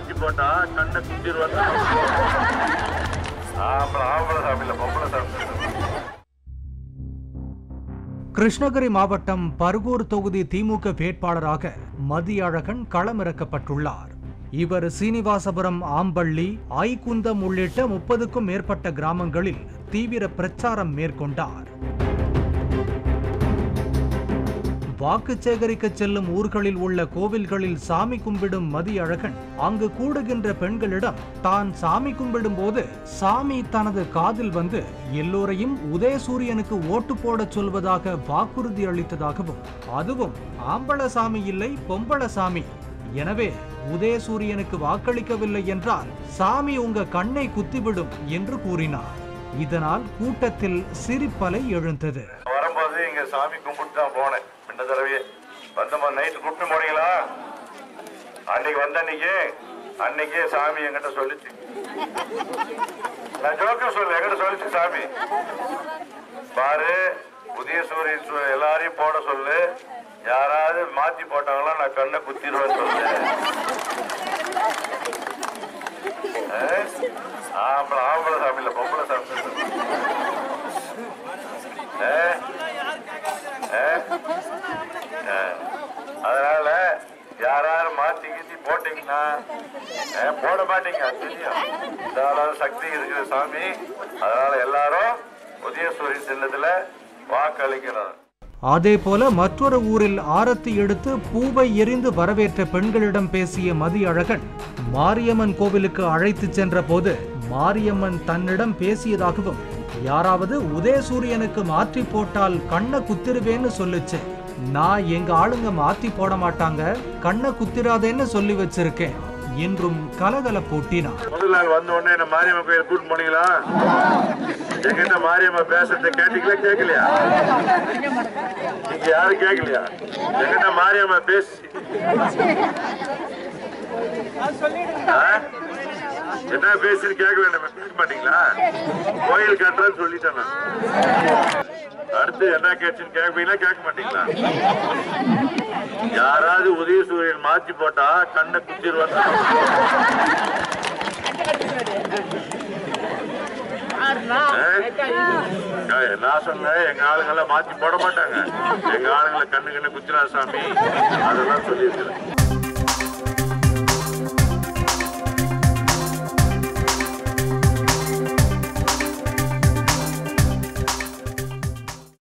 மாத்தி போட்டா கண்ணை குத்திடுவாங்க ஆம்பளை ஆம்பளை பொம்பளை கிருஷ்ணகிரி மாவட்டம் பர்கூர் தொகுதி திமுக வேட்பாளராக மதியழகன் களமிறக்கப்பட்டுள்ளார். இவர் சீனிவாசபுரம் ஆம்பள்ளி ஐகுந்தம் உள்ளிட்ட முப்பதுக்கும் மேற்பட்ட கிராமங்களில் தீவிர பிரச்சாரம் மேற்கொண்டார். வாக்கு சேகரிக்க செல்லும் ஊர்களில் உள்ள கோவில்களில் சாமி கும்பிடும் மதியழகன் அங்கு கூடுகின்ற பெண்களிடம் தான் சாமி கும்பிடும் போது சாமி தனது காதில் வந்து எல்லோரையும் உதயசூரியனுக்கு ஓட்டு போடச் சொல்வதாக வாக்குறுதி அளித்ததாகவும் அதுவும் ஆம்பள சாமி இல்லை பொம்பள சாமி. எனவே உதயசூரியனுக்கு வாக்களிக்கவில்லை என்றால் சாமி உங்க கண்ணை குத்திவிடும் என்று கூறினார். இதனால் கூட்டத்தில் சிரிப்பலை எழுந்தது. இங்க சாமி கும்பிட்டு தான் போனேன். முன்ன தடவையே. வந்தமா நைட்டு கூப்பிட்டு போனீங்களா? அன்னைக்கு வந்த அன்னைக்கு அன்னைக்கே சாமி என்கிட்ட சொல்லிச்சு. நான் ஜோக்க சொல்லு என்கிட்ட சொல்லிச்சு சாமி. பாரு புதிய சூரியன் எல்லாரையும் போட சொல்லு. யாராவது மாத்தி போட்டாங்களா நான் கண்ணை குத்திடுவேன்னு சொல்லு ஆ? ஆம்பளை ஆம்பளை சாமி இல்ல பொம்பளை சாமி ஆ? ஆ? ஆ. அதனால யாராரும் மாத்தி கீத்தி போட்டீங்கன்னா ஆ, போட மாட்டீங்க. தெரியும் சக்தி இருக்குது சாமி. அதனால எல்லாரும் உதயசூரியன் சின்னத்துல வாக்களிக்கணும். அதேபோல மற்றொரு ஊரில் ஆரத்தி எடுத்து பூவை எரிந்து வரவேற்ற பெண்களிடம் பேசிய மதியழகன் மாரியம்மன் கோவிலுக்கு அழைத்துச் சென்ற போது மாரியம்மன் தன்னிடம் பேசியதாகவும் யாராவது உதயசூரியனுக்கு மாற்றி போட்டால் கண்ணை குத்திருவேன்னு சொல்லுச்சு. நான் எங்க ஆளுங்க மாத்தி போட மாட்டாங்க. கண்ணை குத்திராதேன்னு சொல்லி வச்சிருக்கேன். என்றும் கலகல போட்டினார். முதல் நாள் வந்த உடனே என்ன மாரியம்மா கோயில் கூட்டு போனீங்களா? எங்கிட்ட மாரியம்மா பேசுறத கேட்டீங்களா கேட்கலையா நீங்க யாரும் கேட்கலையா எங்கிட்ட மாரியம்மா பேசி என்ன பேசுன்னு கேட்க வேண்டாம் கேட்க மாட்டீங்களா? கோயில் கட்டுறேன்னு சொல்லிட்டேன் அடுத்து என்ன கேட்டுன்னு கேட்பீங்களா கேட்க மாட்டீங்களா? உதய சூரியன் மாத்தி போட்டா கண்ணை குத்திடுவாங்க நான் சொன்னேன்? எங்க ஆளுங்களை மாத்தி போட மாட்டாங்க. எங்க ஆளுங்களை கண்ணு கண்ணு குத்தினா சாமி. அதெல்லாம் சொல்லியிருக்கிறேன்.